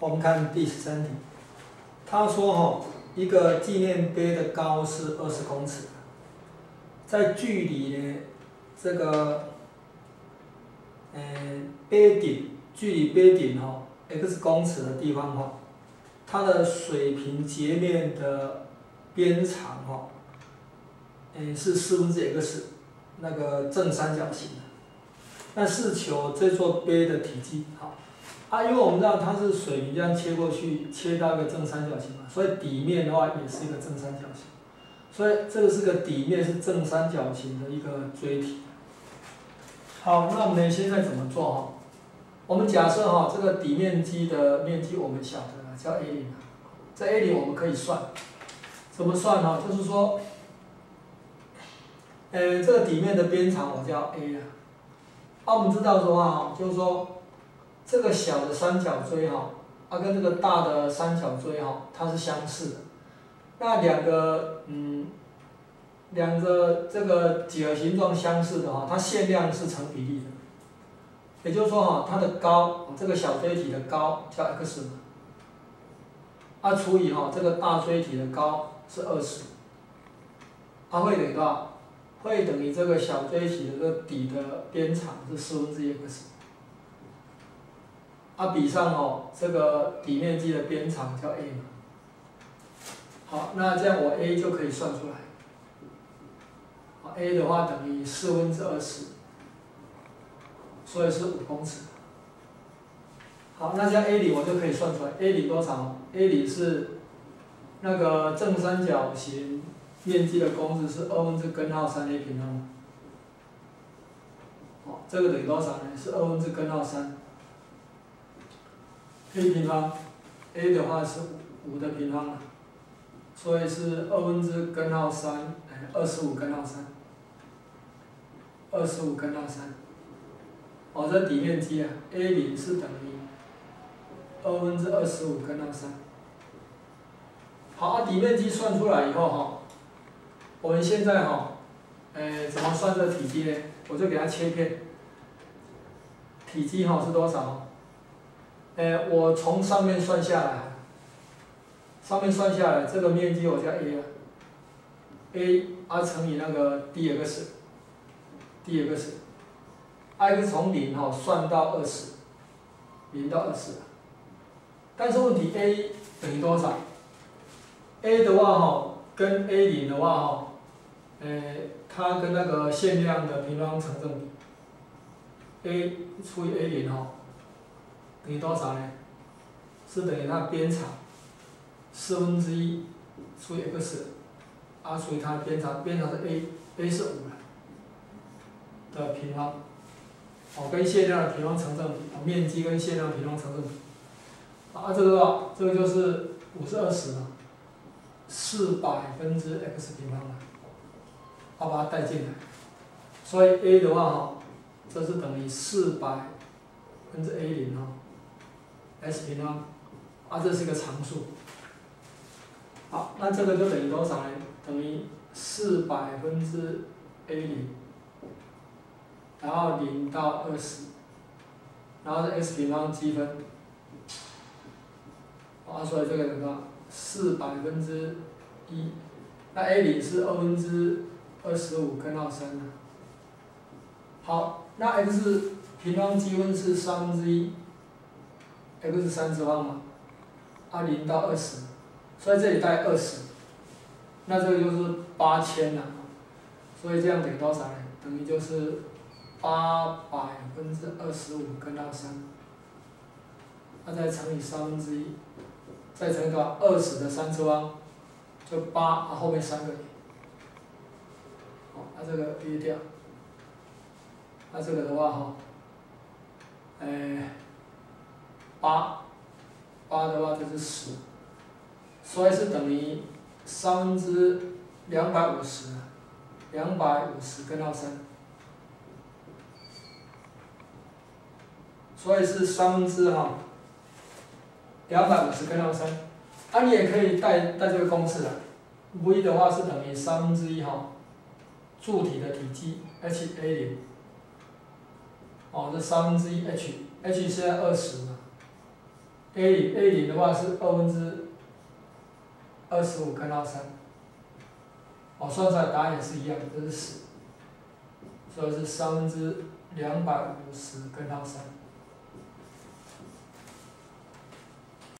我们看第十三题，他说哈，一个纪念碑的高是二十公尺，在距离呢这个，呃，碑顶距离碑顶哈 x 公尺的地方哈，它的水平截面的边长哈，嗯，是四分之 x 那个正三角形，那是求这座碑的体积好。啊，因为我们知道它是水平这样切过去，切到一个正三角形嘛，所以底面的话也是一个正三角形，所以这个是个底面是正三角形的一个锥体。好，那我们现在怎么做哈？我们假设哈，这个底面积的面积我们晓得叫 a 零，这 a 零我们可以算，怎么算呢？就是说，呃，这个底面的边长我叫 a 啊，啊，我们知道的话哈，就是说。这个小的三角锥哈，它跟这个大的三角锥哈，它是相似的。那两个嗯，两个这个几何形状相似的哈，它线量是成比例的。也就是说哈，它的高，这个小锥体的高叫 x 嘛，它除以哈这个大锥体的高是二十，它会等于多少？会等于这个小锥体的这个底的边长是四分之一 x。它比上哦，这个底面积的边长叫 a 嘛。好，那这样我 a 就可以算出来。好，a 的话等于四分之二十，所以是五公尺。好，那这样 a 里我就可以算出来，a 里多少？a 里是那个正三角形面积的公式是二分之根号三 a 平方。好，这个等于多少呢？是二分之根号三。A 平方，a 的话是五的平方所以是二分之根号三，哎，二十五根号三，二十五根号三，哦，这底面积啊，a 零是等于二分之二十五根号三。好，底面积算出来以后哈，我们现在哈，哎，怎么算这体积呢？我就给它切片，体积哈是多少？哎，我从上面算下来，上面算下来，这个面积我叫 a 啊，a 啊乘以那个 dx，dx，x 从零哈算到二十，零到二十，但是问题 a 等于多少？a 的话哈，跟 a 零的话哈，呃，它跟那个限量的平方成正比，a 除以 a 零哈。等于多少呢？是等于它边长四分之一除以 x，啊除以它的边长，边长是 a，a 是五的平方，哦跟线量的平方成正比，面积跟线量平方成正比，啊这个这个就是五是二十嘛，四百分之 x 平方嘛，好把它带进来，所以 a 的话哈，这是等于四百分之 a 零哈。S 平方，啊，这是一个常数。好，那这个就等于多少呢？等于四百分之 a 零，然后零到二十，然后是 s 平方积分。啊，所以这个什么？四百分之一，那 a 零是二分之二十五根号三好，那 x 平方积分是三分之一。X 三次方嘛，啊零到二十，所以这里带二十，那这个就是八千了，所以这样等于多少呢？等于就是八百分之二十五根号三，那再乘以三分之一，再乘个二十的三次方，就八啊后面三个。零，好，那这个约掉，那这个的话哈，哎。八，八的话就是十，所以是等于三分之两百五十，两百五十根号三，所以是三分之哈，两百五十根号三，啊你也可以带带这个公式啊，v 的话是等于三分之一哈，柱体的体积 h a 零，哦这三分之一 h，h 现在二十嘛。A 零 a 零的话是二分之二十五根号三，哦，算出来答案也是一样的，这是十，所以是三分之两百五十根号三。